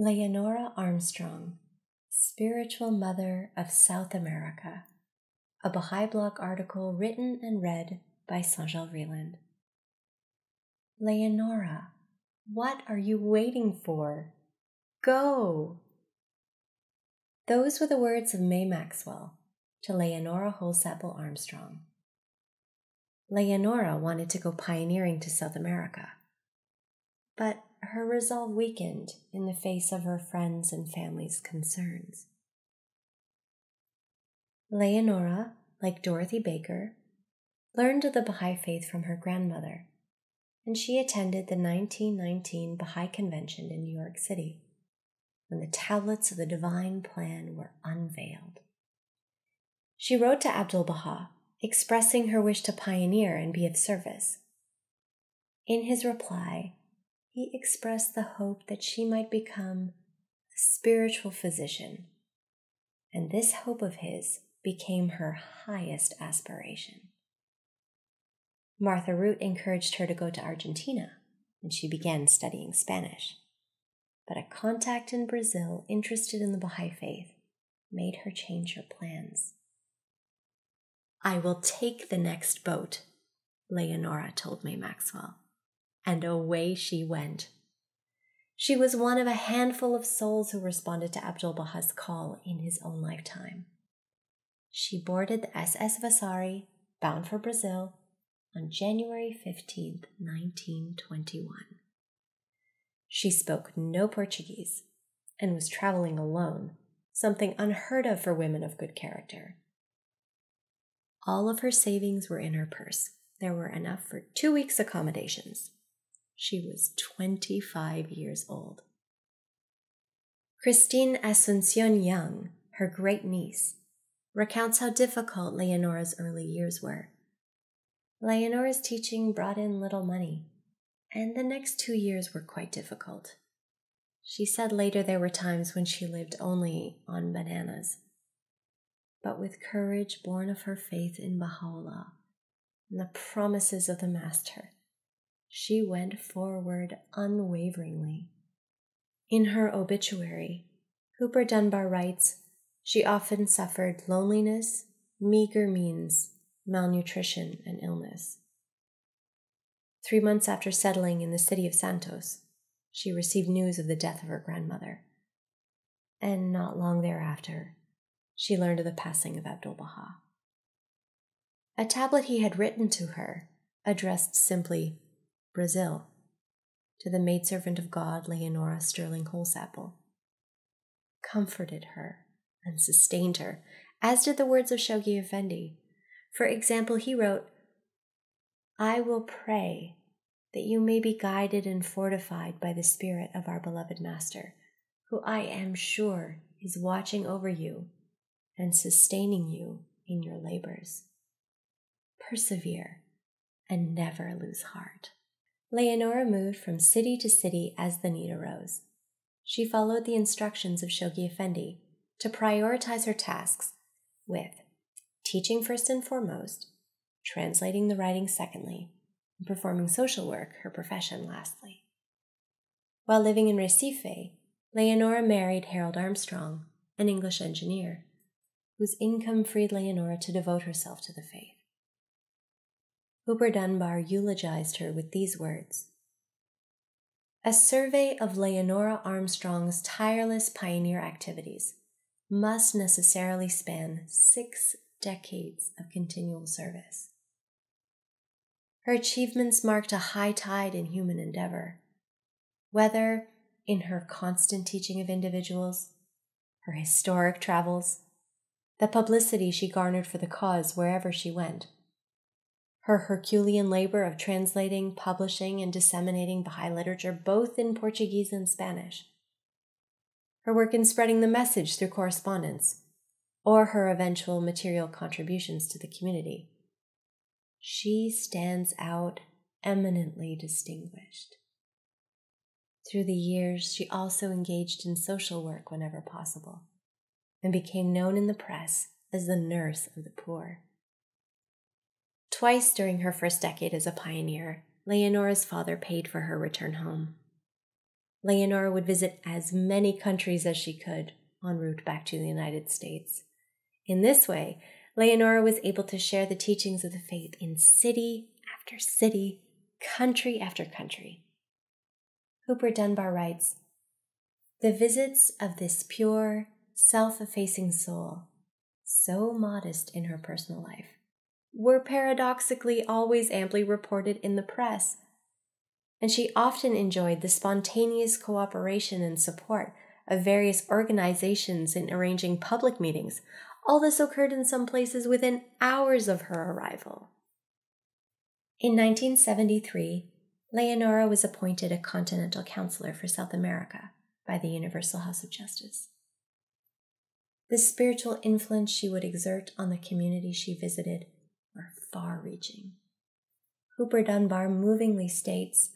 Leonora Armstrong, Spiritual Mother of South America, a Baha'i blog article written and read by Sonjel Vreeland. Leonora, what are you waiting for? Go! Those were the words of May Maxwell to Leonora Holsapple Armstrong. Leonora wanted to go pioneering to South America, but her resolve weakened in the face of her friends' and family's concerns. Leonora, like Dorothy Baker, learned of the Baha'i faith from her grandmother, and she attended the 1919 Baha'i Convention in New York City when the tablets of the divine plan were unveiled. She wrote to Abdu'l-Baha, expressing her wish to pioneer and be of service. In his reply, he expressed the hope that she might become a spiritual physician, and this hope of his became her highest aspiration. Martha Root encouraged her to go to Argentina, and she began studying Spanish. But a contact in Brazil interested in the Baha'i faith made her change her plans. I will take the next boat, Leonora told May Maxwell and away she went. She was one of a handful of souls who responded to Abdu'l-Baha's call in his own lifetime. She boarded the SS Vasari, bound for Brazil, on January 15, 1921. She spoke no Portuguese and was traveling alone, something unheard of for women of good character. All of her savings were in her purse. There were enough for two weeks' accommodations. She was 25 years old. Christine Asuncion Young, her great niece, recounts how difficult Leonora's early years were. Leonora's teaching brought in little money, and the next two years were quite difficult. She said later there were times when she lived only on bananas. But with courage born of her faith in Baha'u'llah and the promises of the Master, she went forward unwaveringly. In her obituary, Hooper Dunbar writes she often suffered loneliness, meager means, malnutrition, and illness. Three months after settling in the city of Santos, she received news of the death of her grandmother. And not long thereafter, she learned of the passing of Abdu'l-Baha. A tablet he had written to her, addressed simply Brazil, to the maidservant of God, Leonora Sterling Holsapple, comforted her and sustained her, as did the words of Shoghi Effendi. For example, he wrote, I will pray that you may be guided and fortified by the Spirit of our beloved Master, who I am sure is watching over you and sustaining you in your labors. Persevere and never lose heart. Leonora moved from city to city as the need arose. She followed the instructions of Shoghi Effendi to prioritize her tasks with teaching first and foremost, translating the writing secondly, and performing social work, her profession, lastly. While living in Recife, Leonora married Harold Armstrong, an English engineer, whose income freed Leonora to devote herself to the faith. Hooper Dunbar eulogized her with these words A survey of Leonora Armstrong's tireless pioneer activities must necessarily span six decades of continual service. Her achievements marked a high tide in human endeavor, whether in her constant teaching of individuals, her historic travels, the publicity she garnered for the cause wherever she went, her Herculean labor of translating, publishing, and disseminating Baha'i literature both in Portuguese and Spanish, her work in spreading the message through correspondence, or her eventual material contributions to the community. She stands out eminently distinguished. Through the years, she also engaged in social work whenever possible and became known in the press as the nurse of the poor. Twice during her first decade as a pioneer, Leonora's father paid for her return home. Leonora would visit as many countries as she could en route back to the United States. In this way, Leonora was able to share the teachings of the faith in city after city, country after country. Hooper Dunbar writes The visits of this pure, self effacing soul, so modest in her personal life, were paradoxically always amply reported in the press and she often enjoyed the spontaneous cooperation and support of various organizations in arranging public meetings. All this occurred in some places within hours of her arrival. In 1973, Leonora was appointed a Continental Counselor for South America by the Universal House of Justice. The spiritual influence she would exert on the community she visited far reaching. Hooper Dunbar movingly states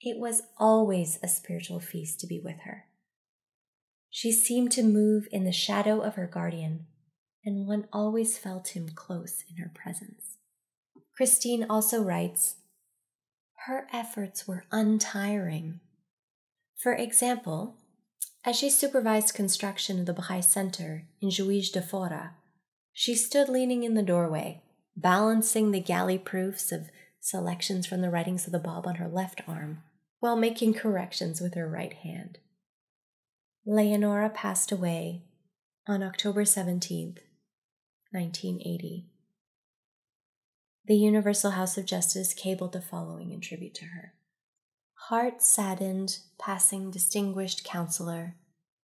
it was always a spiritual feast to be with her. She seemed to move in the shadow of her guardian, and one always felt him close in her presence. Christine also writes Her efforts were untiring. For example, as she supervised construction of the Baha'i Center in Juiz de Fora, she stood leaning in the doorway, balancing the galley proofs of selections from the writings of the Bab on her left arm while making corrections with her right hand. Leonora passed away on October 17, 1980. The Universal House of Justice cabled the following in tribute to her Heart saddened, passing distinguished counselor,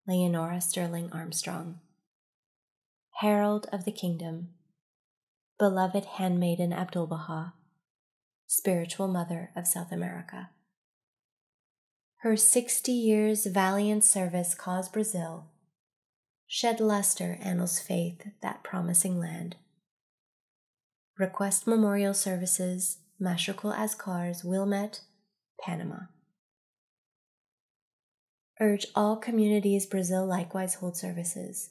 Leonora Sterling Armstrong. Herald of the Kingdom, beloved handmaiden Abdu'l-Baha, spiritual mother of South America. Her 60 years' valiant service caused Brazil shed luster annals faith that promising land. Request memorial services, Mashriqul Azkars, Wilmette, Panama. Urge all communities Brazil likewise hold services,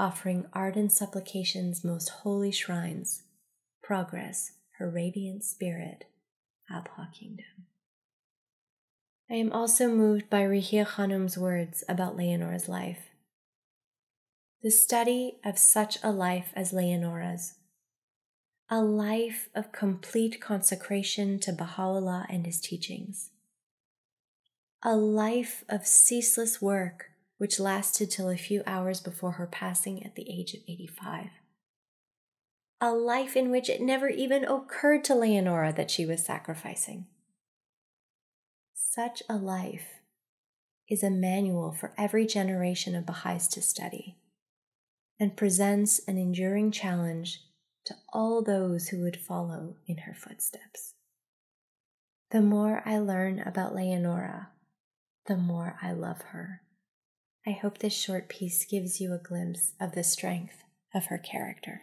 offering ardent supplications most holy shrines, progress, her radiant spirit, Abha Kingdom. I am also moved by Ruhiyyih Khanum's words about Leonora's life. The study of such a life as Leonora's, a life of complete consecration to Baha'u'llah and his teachings, a life of ceaseless work which lasted till a few hours before her passing at the age of 85. A life in which it never even occurred to Leonora that she was sacrificing such a life is a manual for every generation of Baha'is to study and presents an enduring challenge to all those who would follow in her footsteps. The more I learn about Leonora, the more I love her. I hope this short piece gives you a glimpse of the strength of her character.